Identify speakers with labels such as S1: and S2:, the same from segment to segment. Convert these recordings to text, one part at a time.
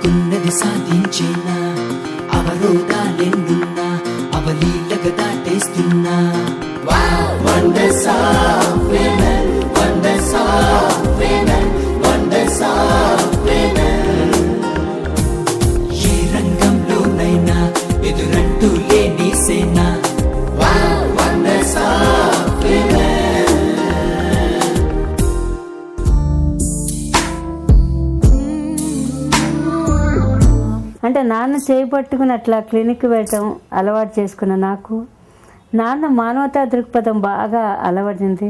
S1: అనుకున్నది సాధించేనా అవరోధాలెన్నున్నా అవలీలగా దాటేస్తున్నా wonders of women wonders of women
S2: అంటే నాన్న చేపట్టుకుని అట్లా క్లినిక్ వెళ్ళటం అలవాటు చేసుకున్న నాకు. నాన్న మానవతా దృక్పథం బాగా అలవడింది.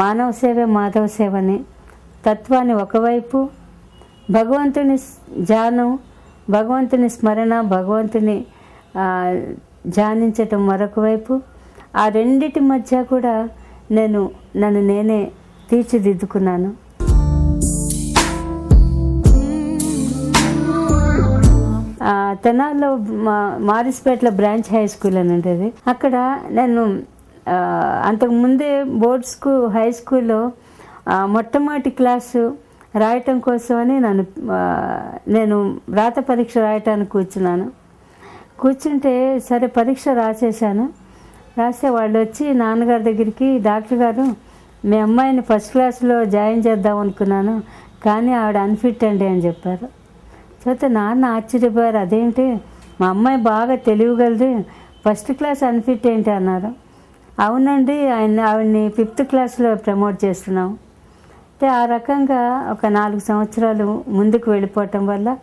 S2: మానవ సేవే మాధవ సేవని తత్వాన్ని ఒకవైపు భగవంతుని ధ్యానం భగవంతుని స్మరణ భగవంతుని ధ్యానించటం మరొక వైపు. ఆ రెండిటి మధ్య కూడా నేను నన్ను నేనే తీర్చిదిద్దుకున్నాను. తెనాల్లో మా మారిస్పేటలో బ్రాంచ్ హై స్కూల్ అని ఉండేది అక్కడ నేను అంతకుముందే అంతకు ముందే బోర్డ్ స్కూల్ హై స్కూల్లో మొట్టమొదటి క్లాసు రాయటం కోసమని నన్ను నేను రాత పరీక్ష రాయటానికి కూర్చున్నాను. కూర్చుంటే సరే పరీక్ష రాసేసాను రాస్తే వాళ్ళు వచ్చి నాన్నగారి దగ్గరికి డాక్టర్ గారు మీ అమ్మాయిని ఫస్ట్ క్లాస్లో జాయిన్ చేద్దాం అనుకున్నాను కానీ ఆవిడ అన్ఫిట్ అండి అని చెప్పారు. చూస్తే నాన్న ఆశ్చర్యపోయారు. అదేంటి? మా అమ్మాయి బాగా తెలియగలది ఫస్ట్ క్లాస్ అన్ఫిట్ ఏంటి అన్నారు. అవునండి ఆయన ఆవిడ్ని ఫిఫ్త్ క్లాస్లో ప్రమోట్ చేస్తున్నాం. అయితే ఆ రకంగా ఒక నాలుగు సంవత్సరాలు ముందుకు వెళ్ళిపోవటం వల్ల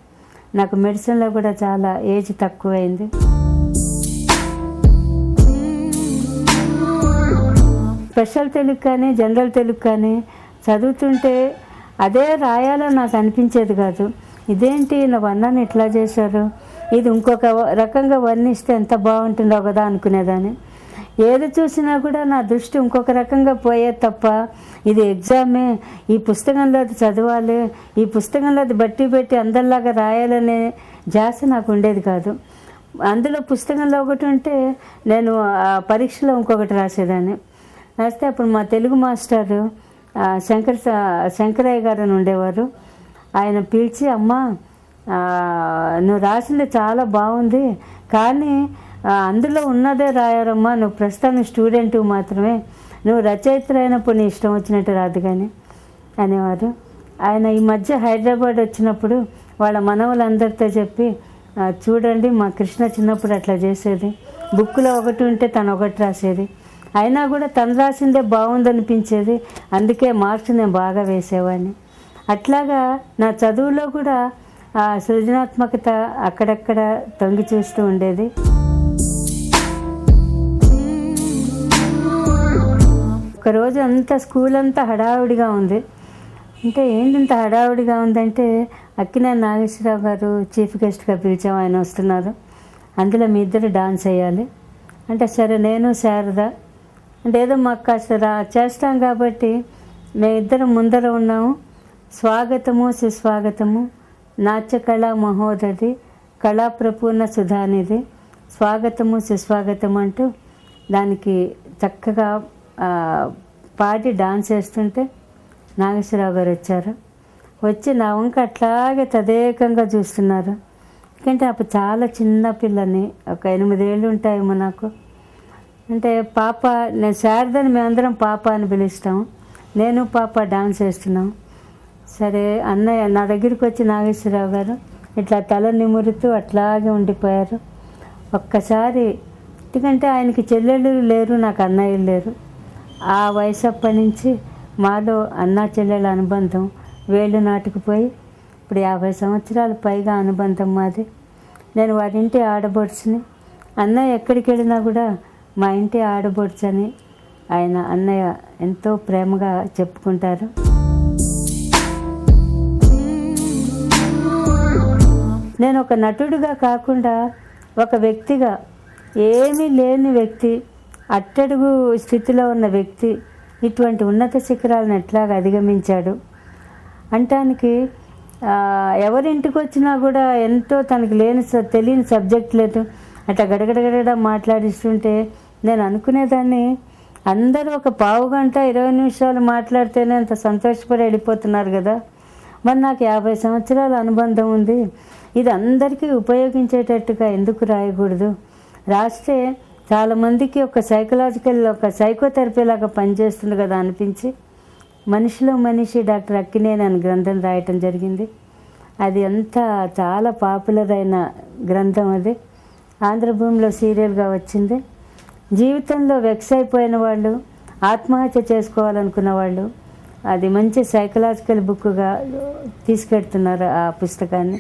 S2: నాకు మెడిసిన్లో కూడా చాలా ఏజ్ తక్కువైంది. స్పెషల్ తెలుగు కానీ జనరల్ తెలుగు కానీ చదువుతుంటే అదే రాయాలో నాకు అనిపించేది కాదు. ఇదేంటి నా వర్ణాన్ని ఇట్లా చేశారు? ఇది ఇంకొక రకంగా వర్ణిస్తే ఎంత బాగుంటుందో కదా అనుకునేదాన్ని. ఏది చూసినా కూడా నా దృష్టి ఇంకొక రకంగా పోయేది తప్ప ఇది ఎగ్జామే. ఈ పుస్తకంలో అది చదవాలి ఈ పుస్తకంలో అది బట్టి పెట్టి అందరిలాగా రాయాలనే జాస నాకు ఉండేది కాదు. అందులో పుస్తకంలో ఒకటి ఉంటే నేను ఆ పరీక్షలో ఇంకొకటి రాసేదాన్ని. రాస్తే అప్పుడు మా తెలుగు మాస్టారు శంకర్ శంకరయ్య గారు అని ఉండేవారు. ఆయన పిలిచి అమ్మ నువ్వు రాసింది చాలా బాగుంది. కానీ అందులో ఉన్నదే రాయారమ్మా. నువ్వు ప్రస్తుతానికి స్టూడెంట్ మాత్రమే. నువ్వు రచయిత్ర అయినప్పుడు నీ ఇష్టం వచ్చినట్టు రాదు కానీ అనేవారు. ఆయన ఈ మధ్య హైదరాబాద్ వచ్చినప్పుడు వాళ్ళ మనవలందరితో చెప్పి చూడండి మా కృష్ణ చిన్నప్పుడు అట్లా చేసేది. బుక్లో ఒకటి ఉంటే తను ఒకటి రాసేది. అయినా కూడా తను రాసిందే బాగుందనిపించేది. అందుకే మార్క్స్ నేను బాగా వేసేవాడిని. అట్లాగా నా చదువులో కూడా ఆ సృజనాత్మకత అక్కడక్కడ తొంగి చూస్తూ ఉండేది. ఒకరోజు అంతా స్కూల్ అంతా హడావుడిగా ఉంది. అంటే ఏంటి ఇంత హడావుడిగా ఉందంటే అక్కిన నాగేశ్వరరావు గారు చీఫ్ గెస్ట్గా పిలిచాం ఆయన వస్తున్నారు. అందులో మీ ఇద్దరు డాన్స్ వేయాలి. అంటే సరే నేను శారద. అంటే ఏదో మాకు కాస్త చేస్తాం కాబట్టి మేమిద్దరం ముందర ఉన్నాము. స్వాగతము సుస్వాగతము. నాట్యకళా మహోదరి కళా సుధానిధి స్వాగతము సుస్వాగతం అంటూ దానికి చక్కగా పాడి డాన్స్ వేస్తుంటే నాగేశ్వరరావు గారు వచ్చారు. వచ్చి నా వంక అట్లాగే తదేకంగా చూస్తున్నారు. ఎందుకంటే అప్పుడు చాలా చిన్న పిల్లని ఒక ఎనిమిదేళ్ళు ఉంటాయేమో నాకు. అంటే పాప నేను శారదని మేమందరం పాప అని పిలుస్తాం. నేను పాప డాన్స్ వేస్తున్నాం. సరే అన్నయ్య నా దగ్గరికి వచ్చి నాగేశ్వరరావు గారు ఇట్లా తల నిమురుతూ అట్లాగే ఉండిపోయారు. ఒక్కసారి ఎందుకంటే ఆయనకి చెల్లెళ్ళు లేరు నాకు అన్నయ్యలు లేరు. ఆ వయసు అప్పటి నుంచి మాలో అన్న చెల్లెళ్ళ అనుబంధం వేళ్ళు నాటుకుపోయి ఇప్పుడు యాభై సంవత్సరాలు పైగా అనుబంధం మాది. నేను వారింటి ఆడబొడుచుని అన్నయ్య ఎక్కడికి వెళ్ళినా కూడా మా ఇంటి ఆడబొడుచు అని ఆయన అన్నయ్య ఎంతో ప్రేమగా చెప్పుకుంటారు. నేను ఒక నటుడుగా కాకుండా ఒక వ్యక్తిగా ఏమీ లేని వ్యక్తి అట్టడుగు స్థితిలో ఉన్న వ్యక్తి ఇటువంటి ఉన్నత శిఖరాలను ఎట్లాగా అధిగమించాడు? అంటానికి ఎవరింటికి వచ్చినా కూడా ఎంతో తనకు లేని తెలియని సబ్జెక్ట్ లేదు. అట్లా గడగడగడ మాట్లాడిస్తుంటే నేను అనుకునేదాన్ని అందరూ ఒక పావు గంట ఇరవై నిమిషాలు మాట్లాడితేనే అంత సంతోషపడి వెళ్ళిపోతున్నారు కదా. మరి నాకు యాభై సంవత్సరాల అనుబంధం ఉంది. ఇది అందరికీ ఉపయోగించేటట్టుగా ఎందుకు రాయకూడదు? రాస్తే చాలామందికి ఒక సైకలాజికల్ ఒక సైకోథెరపీ లాగా పనిచేస్తుంది కదా అనిపించి మనిషిలో మనిషి డాక్టర్ అక్కినేని అని గ్రంథం రాయటం జరిగింది. అది అంతా చాలా పాపులర్ అయిన గ్రంథం అది. ఆంధ్రభూమిలో సీరియల్గా వచ్చింది. జీవితంలో వెక్స్ అయిపోయిన వాళ్ళు ఆత్మహత్య చేసుకోవాలనుకున్న వాళ్ళు అది మంచి సైకలాజికల్ బుక్గా తీసుకెడుతున్నారు ఆ పుస్తకాన్ని.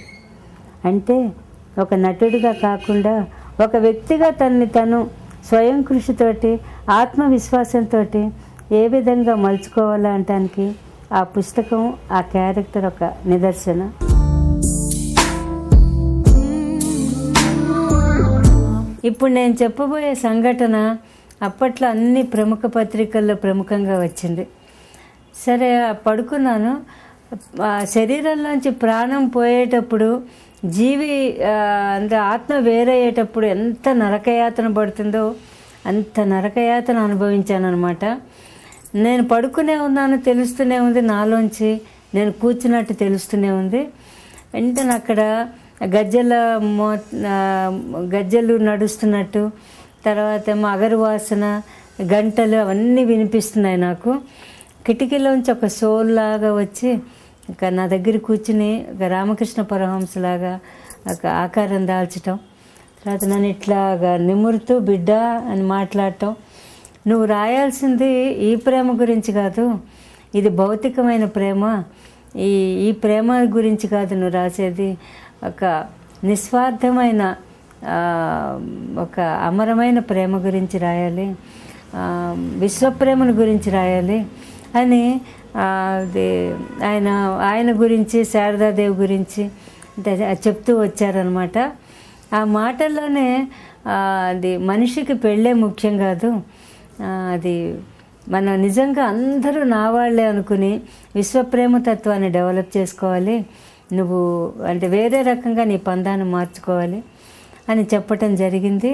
S2: అంటే ఒక నటుడిగా కాకుండా ఒక వ్యక్తిగా తనని తను స్వయం కృషితోటి ఆత్మవిశ్వాసంతో ఏ విధంగా మలుచుకోవాలా అంటానికి ఆ పుస్తకం ఆ క్యారెక్టర్ ఒక నిదర్శన. ఇప్పుడు నేను చెప్పబోయే సంఘటన అప్పట్లో అన్ని ప్రముఖ పత్రికల్లో ప్రముఖంగా వచ్చింది. సరే పడుకున్నాను. శరీరంలోంచి ప్రాణం పోయేటప్పుడు జీవి అంటే ఆత్మ వేరయ్యేటప్పుడు ఎంత నరకయాతన పడుతుందో అంత నరకయాతన అనుభవించాను అనమాట నేను పడుకునే ఉన్నాను తెలుస్తూనే ఉంది నాలోంచి నేను కూర్చున్నట్టు తెలుస్తూనే ఉంది. వెంటనే అక్కడ గజ్జల మో గజ్జలు నడుస్తున్నట్టు తర్వాత ఏమో వాసన గంటలు అవన్నీ వినిపిస్తున్నాయి నాకు. కిటికీలోంచి ఒక సోల్ లాగా వచ్చి ఇక నా దగ్గర కూర్చుని ఒక రామకృష్ణ పరమహంసలాగా ఒక ఆకారం దాల్చటం. తర్వాత నన్ను ఇట్లాగా నిమురుతూ బిడ్డ అని మాట్లాడటం. నువ్వు రాయాల్సింది ఈ ప్రేమ గురించి కాదు ఇది భౌతికమైన ప్రేమ. ఈ ఈ ప్రేమ గురించి కాదు నువ్వు రాసేది. ఒక నిస్వార్థమైన ఒక అమరమైన ప్రేమ గురించి రాయాలి. విశ్వప్రేమను గురించి రాయాలి. అని అది ఆయన ఆయన గురించి శారదాదేవి గురించి చెప్తూ వచ్చారనమాట ఆ మాటల్లోనే అది మనిషికి పెళ్ళే ముఖ్యం కాదు. అది మనం నిజంగా అందరూ నా వాళ్ళే అనుకుని విశ్వప్రేమ తత్వాన్ని డెవలప్ చేసుకోవాలి. నువ్వు అంటే వేరే రకంగా నీ పందాన్ని మార్చుకోవాలి అని చెప్పటం జరిగింది.